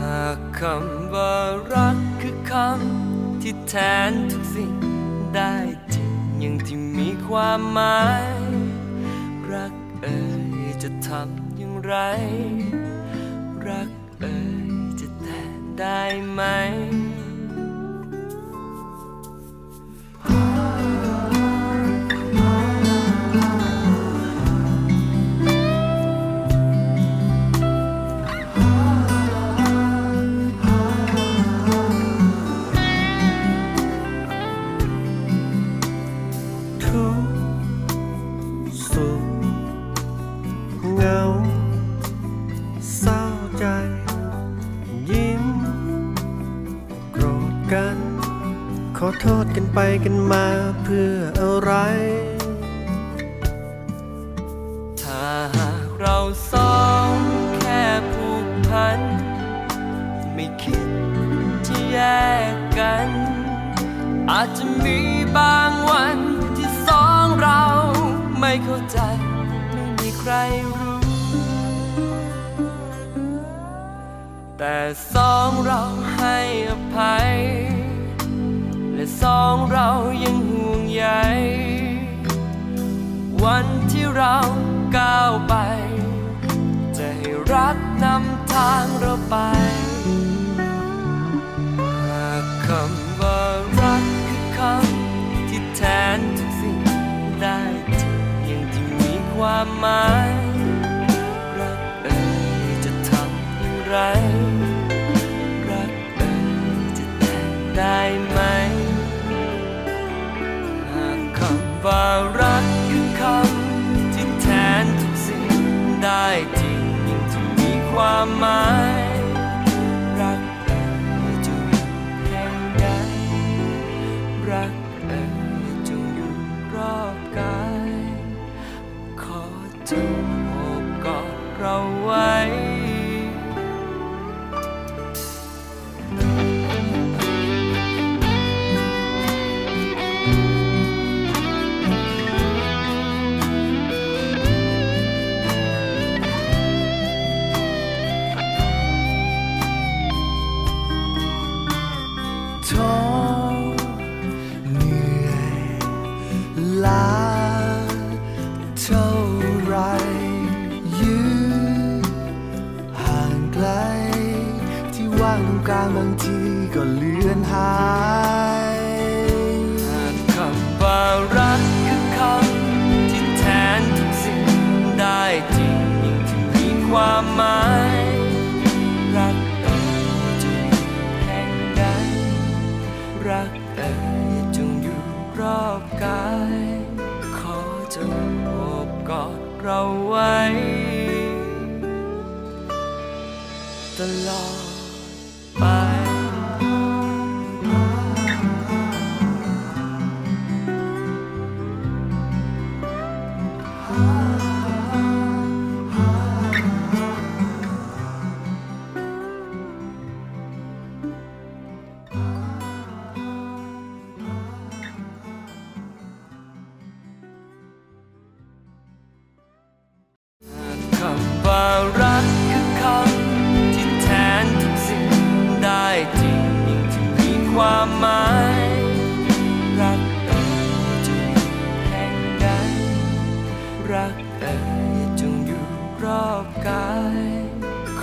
หากคำว่ารักคือคำที่แทนทุกสิ่งได้จริงอย่างที่มีความหมาย รักเอ่ยจะทำอย่างไร รักเอ่ยจะแทนได้ไหม กัน ขอโทษกันไปกันมาเพื่ออะไร ถ้าหากเราสองแค่ผูกพัน ไม่คิดจะแยกกัน อาจจะมีบางวันที่สองเราไม่เข้าใจ ไม่มีใครรู้ แต่สองเราให้อภัย และสองเรายังห่วงใยวันที่เราก้าวไป จะให้รักนำทางเราไป หากคำว่ารักคือคำที่แทนทุกสิ่งได้ย่างที่มีความหมาย ได้จริงยิ่งที่มีความหมายรักเธอจงอยู่แห่งใดรักาเท่าไรยืนห่างไกล ที่ว่างตรงกลางบางทีก็เลือนหายหากคำว่ารักคือคำที่แทนทุกสิ่งได้จริงยิ่งที่มีความหมายรักเอ่ยจงอยู่แห่งใดรักเอ่ยจงอยู่รอบกาย เราไว้ ตลอด ความหมายรักเอ่ยจงอยู่แห่งใดรักเอ่ยจงอยู่รอบกาย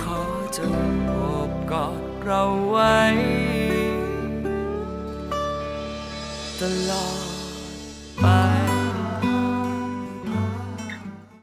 ขอจงโอบกอดเราไว้ ตลอด